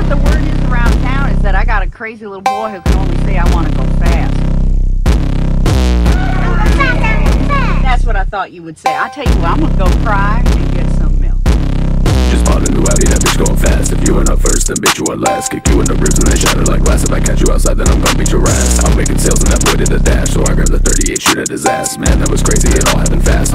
what the word is around town? Is that I got a crazy little boy who can only say I want to go fast. That's what I thought you would say. I tell you what, I'm gonna go cry and get some milk. Just bought a new Audi, that bitch going fast. If you ain't up first, then bitch you are last. Kick you in the ribs and they shatter like glass. If I catch you outside, then I'm gonna beat your ass. I'm making sales and that boy did a dash, so I grabbed the 38, shoot at his ass. Man, that was crazy, it all happened fast.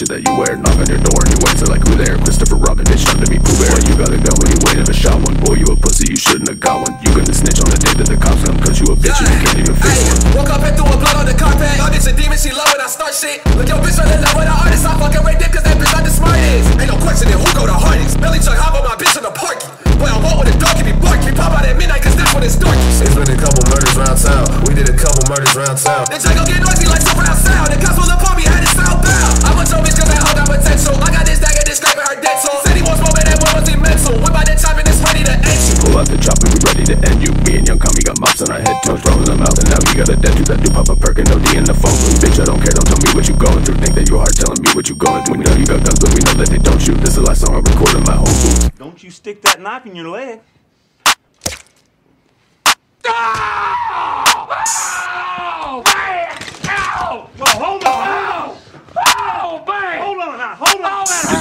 Shit that you wear. Knock on your door and you answer like, who there? Christopher Robin, bitch, time to be Pooh Bear. You got a gun when you waited a shot one. Boy, you a pussy, you shouldn't have got one. You gonna snitch on the day that the cops come, cause you a bitch and you can't even face one. Woke up and threw a blood on the carpet. Y'all bitch a demon, she love when I start shit. Look, your bitch fell in love with an artist. I fucking rate them cause that bitch not the smartest. Ain't no questioning who go the hardest. Billy Chuck hop on my bitch in the parking. Boy, I walk with a dog, he be bark. We pop out at midnight cause that's when it's dark. It's been a couple murders round town. We did a couple murders round town. The Django get noisy like surround sound. The cops pull up we ready to end you. Me and Young Kami got mops on our head, toes rolling them out, and now you got a dead dude that do pop a perk and no D in the phone booth. Bitch, I don't care, don't tell me what you going through. Think that you hard telling me what you going through. We know you got guns, but we know that they don't shoot. This is the last song I recorded in my home booth. Don't you stick that knife in your leg. Oh! Bang! Ow! Well, hold on. Ow! Oh, bang! Hold on now. Hold on. Just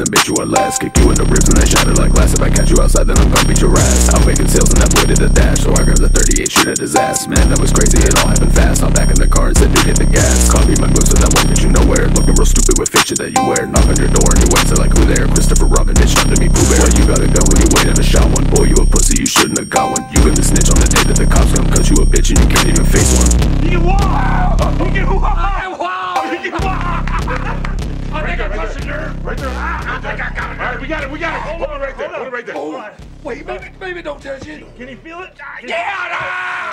then bitch you are last. Kick you in the ribs and they shatter like glass. If I catch you outside, then I'm gonna beat your ass. I'm making sales and that boy did a dash, so I grabbed the 38, shoot at his ass. Man, that was crazy, it all happened fast. Hop back in the car and said, dude, hit the gas. Copy my moves, so that won't get you nowhere. Looking real stupid with fake shit that you wear. Knock on your door and you answer like, who there? Christopher Robin, bitch, to be Pooh Bear. Boy, you got a gun when you waited a shot one. Boy, you a pussy, you shouldn't have got one. You gonna snitch on the day that the cops come, cause you a bitch and you can't even face one. You can a nerve. Right there. Ah, I think I got it. All right, we got it. We got it. Hold on right there. Hold it right there. Oh. Wait, maybe, maybe don't touch it. Can you feel it? Yeah.